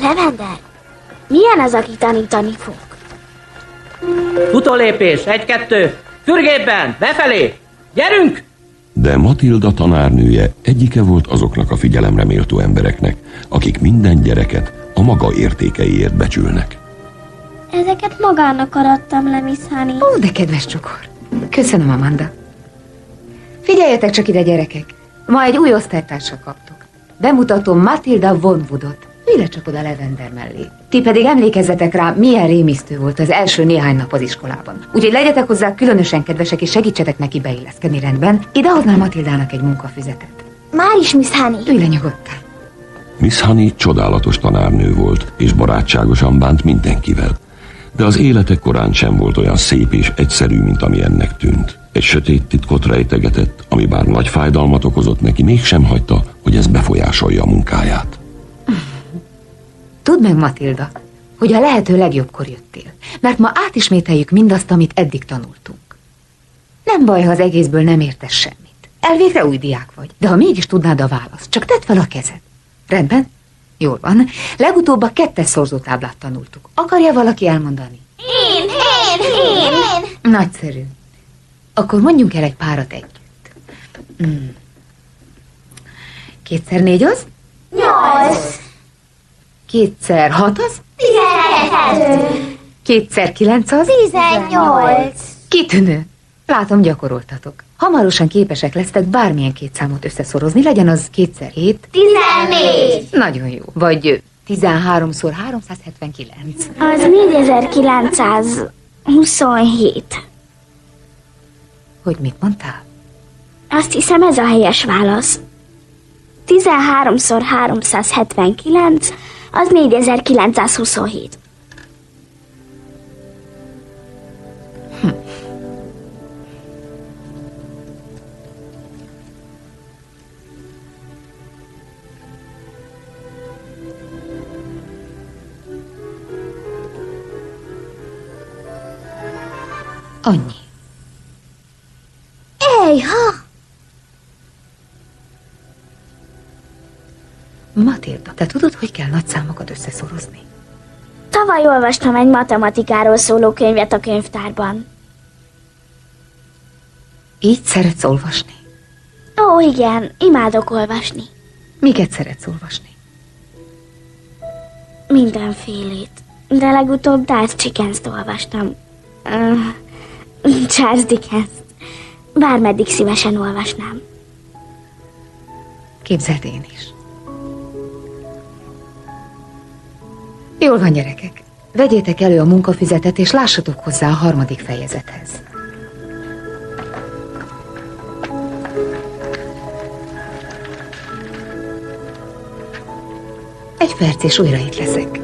Levender, milyen az, aki tanítani fog? Utolépés, egy-kettő, fürgében, befelé, gyerünk! De Matilda tanárnője egyike volt azoknak a figyelemre méltó embereknek, akik minden gyereket a maga értékeiért becsülnek. Ezeket magának arattam le, Miss Honey. Ó, de kedves csokor. Köszönöm, Amanda. Figyeljetek csak ide, gyerekek. Ma egy új osztálytársa kaptok. Bemutatom Matilda Vonwoodot. Ülj csak oda Levender mellé. Ti pedig emlékezzetek rá, milyen rémisztő volt az első néhány nap az iskolában. Úgyhogy legyetek hozzá különösen kedvesek, és segítsetek neki beilleszkedni rendben. Idehoznál Matildának egy munkafüzetet. Már is, Miss Honey. Ülj le nyugodtan. Miss Honey csodálatos tanárnő volt, és barátságosan bánt mindenkivel. De az élete korán sem volt olyan szép és egyszerű, mint ami ennek tűnt. Egy sötét titkot rejtegetett, ami bár nagy fájdalmat okozott neki, mégsem hagyta, hogy ez befolyásolja a munkáját. Tudd meg, Matilda, hogy a lehető legjobbkor jöttél, mert ma átismételjük mindazt, amit eddig tanultunk. Nem baj, ha az egészből nem értesz semmit. Elvégre új diák vagy, de ha mégis tudnád a választ, csak tedd fel a kezed. Rendben? Jól van. Legutóbb a kettes szorzótáblát tanultuk. Akarja valaki elmondani? Én, én, én, én. Nagyszerű. Akkor mondjunk el egy párat együtt. Hmm. Kétszer négy az? Nyolc. Kétszer hat az? Tizenkettő. Kétszer kilenc az? Tizennyolc. Kitűnő. Látom, gyakoroltatok. Hamarosan képesek lesztek bármilyen két számot összeszorozni, legyen az kétszer hét. Tizennégy. Nagyon jó. Vagy 13-szor 379. Az 4927. Hogy mit mondtál? Azt hiszem ez a helyes válasz. 13-szor 379, az 4927. Annyi. Ej, Matilda, te tudod, hogy kell nagy számokat összeszorozni? Tavaly olvastam egy matematikáról szóló könyvet a könyvtárban. Így szeretsz olvasni? Ó, igen, imádok olvasni. Miket szeretsz olvasni? Mindenfélét. De legutóbb Darth Chickens-t olvastam. Uh, Charles dickens Bármeddig szívesen olvasnám. Képzeld én is. Jól van, gyerekek. Vegyétek elő a munkafizetet, és lássatok hozzá a harmadik fejezethez. Egy perc, és újra itt leszek.